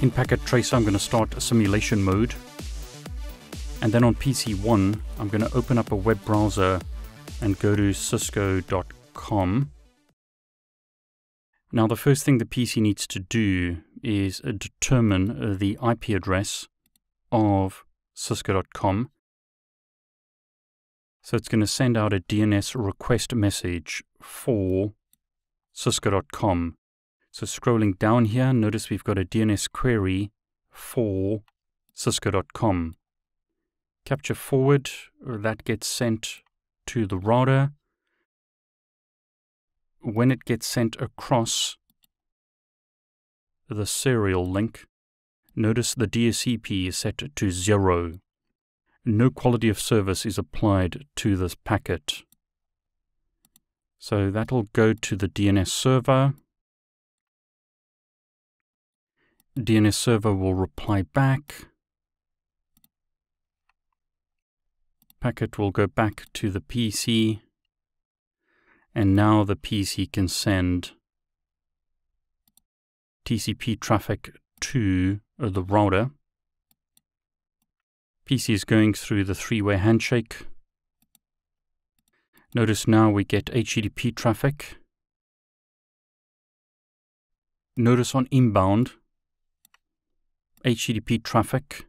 In Packet Tracer, I'm going to start a simulation mode. And then on PC1, I'm going to open up a web browser and go to cisco.com. Now, the first thing the PC needs to do is determine the IP address of cisco.com. So it's going to send out a DNS request message for cisco.com. So scrolling down here, notice we've got a DNS query for cisco.com. Capture forward, that gets sent to the router. When it gets sent across the serial link, notice the DSCP is set to zero. No quality of service is applied to this packet. So that'll go to the DNS server. DNS server will reply back. Packet will go back to the PC. And now the PC can send TCP traffic to the router. PC is going through the three-way handshake. Notice now we get HTTP traffic. Notice on inbound, HTTP traffic,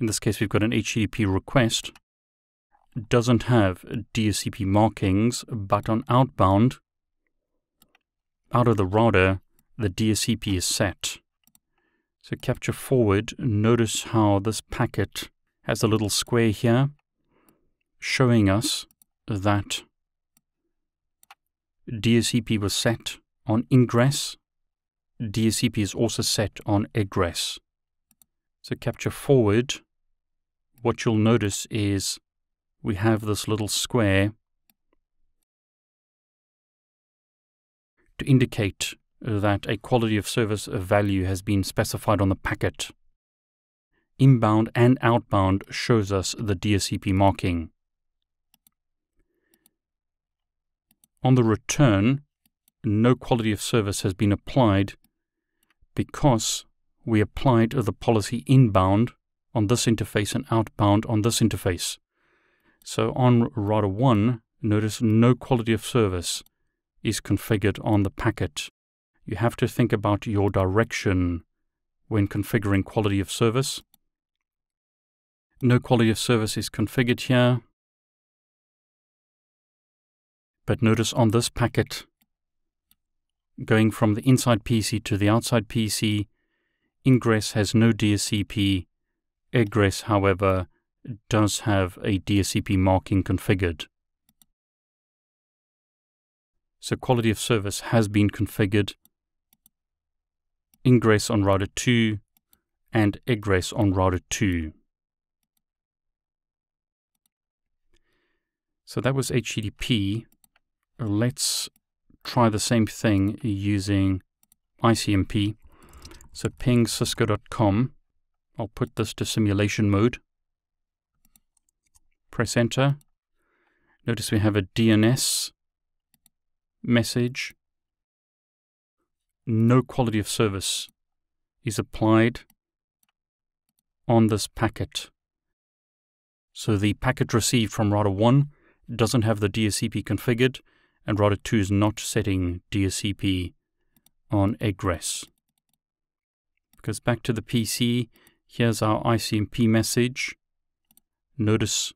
in this case we've got an HTTP request, doesn't have DSCP markings, but on outbound, out of the router, the DSCP is set. So capture forward, notice how this packet has a little square here showing us that DSCP was set on ingress. DSCP is also set on egress. So capture forward, what you'll notice is we have this little square to indicate that a quality of service value has been specified on the packet. Inbound and outbound shows us the DSCP marking. On the return, no quality of service has been applied because we applied the policy inbound on this interface and outbound on this interface. So on router 1, notice no quality of service is configured on the packet. You have to think about your direction when configuring quality of service. No quality of service is configured here. But notice on this packet, going from the inside PC to the outside PC, ingress has no DSCP. Egress, however, does have a DSCP marking configured. So quality of service has been configured. Ingress on router 2 and egress on router 2. So that was HTTP. Let's try the same thing using ICMP. So ping cisco.com. I'll put this to simulation mode. Press enter. Notice we have a DNS message. No quality of service is applied on this packet. So the packet received from router 1 doesn't have the DSCP configured, and router 2 is not setting DSCP on egress. Because back to the PC, here's our ICMP message. Notice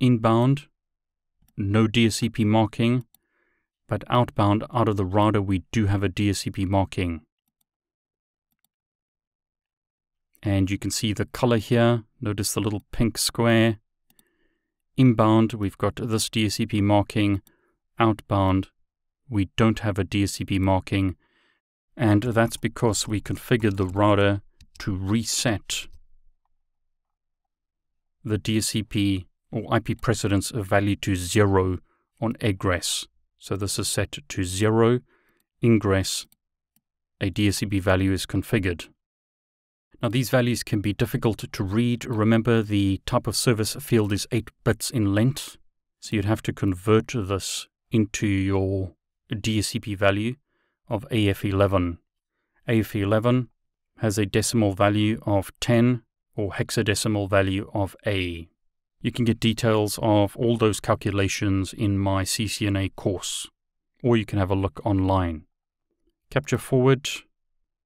inbound, no DSCP marking, but outbound out of the router we do have a DSCP marking. And you can see the color here. Notice the little pink square. Inbound, we've got this DSCP marking. Outbound, we don't have a DSCP marking. And that's because we configured the router to reset the DSCP or IP precedence of value to zero on egress. So this is set to zero. Ingress, a DSCP value is configured. Now these values can be difficult to read. Remember the type of service field is 8 bits in length. So you'd have to convert this into your DSCP value of AF11. AF11 has a decimal value of 10 or hexadecimal value of A. You can get details of all those calculations in my CCNA course, or you can have a look online. Capture forward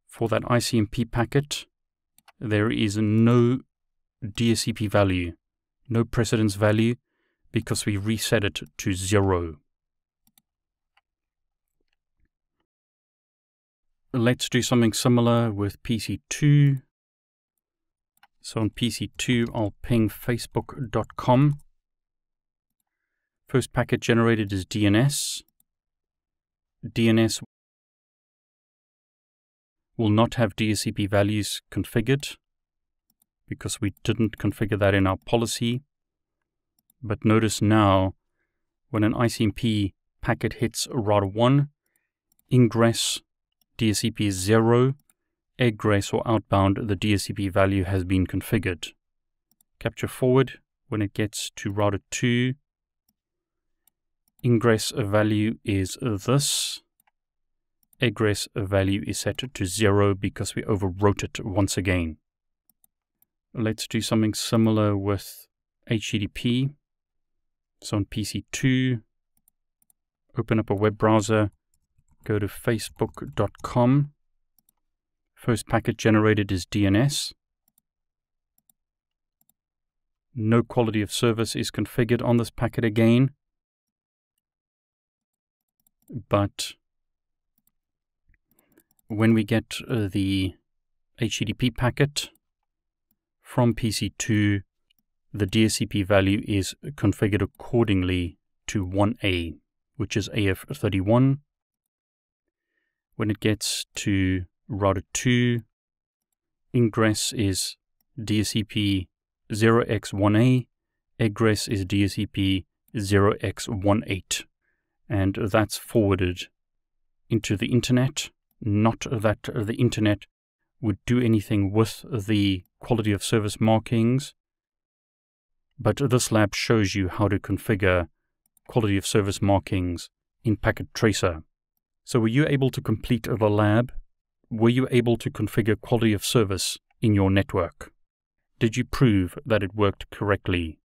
for that ICMP packet, there is no DSCP value, no precedence value, because we reset it to zero. Let's do something similar with PC2. So on PC2, I'll ping facebook.com. First packet generated is DNS. DNS will not have DSCP values configured because we didn't configure that in our policy. But notice now, when an ICMP packet hits router 1, ingress DSCP is 0, egress or outbound, the DSCP value has been configured. Capture forward, when it gets to router 2, ingress value is this. Egress value is set to 0 because we overwrote it once again. Let's do something similar with HTTP. So on PC2, open up a web browser, go to facebook.com. First packet generated is DNS. No quality of service is configured on this packet again. But when we get uh, the HTTP packet from PC2, the DSCP value is configured accordingly to 1A, which is AF31 when it gets to router 2, ingress is DSCP 0x1a, egress is DSCP 0x18, and that's forwarded into the internet. Not that the internet would do anything with the quality of service markings, but this lab shows you how to configure quality of service markings in Packet Tracer. So were you able to complete the lab? Were you able to configure quality of service in your network? Did you prove that it worked correctly?